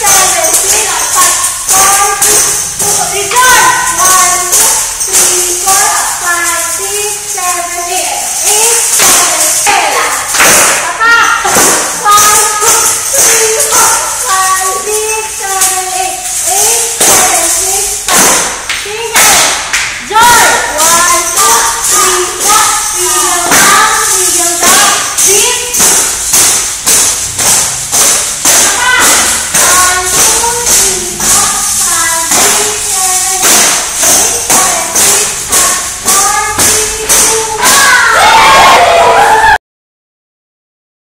Seven.